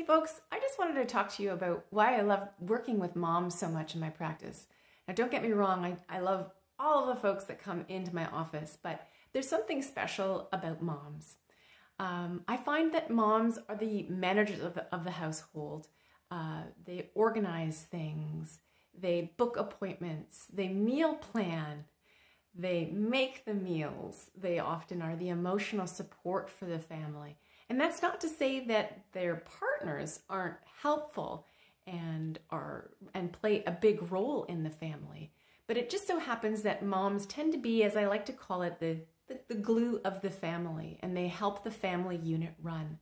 Hey folks, I just wanted to talk to you about why I love working with moms so much in my practice. Now don't get me wrong, I, I love all of the folks that come into my office, but there's something special about moms. Um, I find that moms are the managers of the, of the household. Uh, they organize things, they book appointments, they meal plan, they make the meals. They often are the emotional support for the family. And that's not to say that their partners aren't helpful and are and play a big role in the family. But it just so happens that moms tend to be, as I like to call it, the, the, the glue of the family, and they help the family unit run.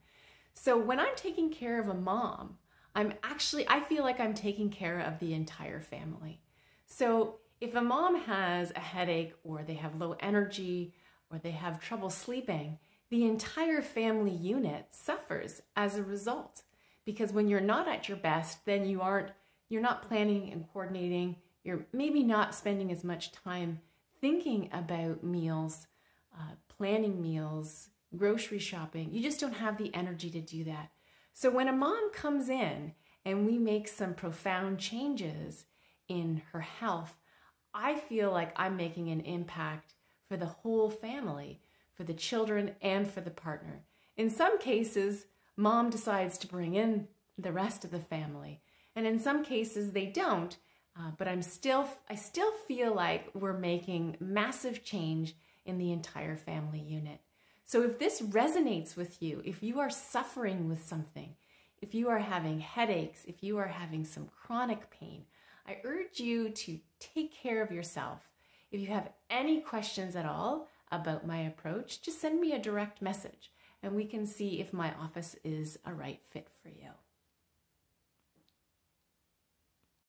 So when I'm taking care of a mom, I'm actually, I feel like I'm taking care of the entire family. So if a mom has a headache or they have low energy or they have trouble sleeping, the entire family unit suffers as a result. Because when you're not at your best, then you aren't, you're not planning and coordinating. You're maybe not spending as much time thinking about meals, uh, planning meals, grocery shopping. You just don't have the energy to do that. So when a mom comes in and we make some profound changes in her health, I feel like I'm making an impact for the whole family, for the children and for the partner. In some cases, mom decides to bring in the rest of the family. And in some cases they don't, uh, but I'm still, I still feel like we're making massive change in the entire family unit. So if this resonates with you, if you are suffering with something, if you are having headaches, if you are having some chronic pain, I urge you to take care of yourself. If you have any questions at all about my approach, just send me a direct message and we can see if my office is a right fit for you.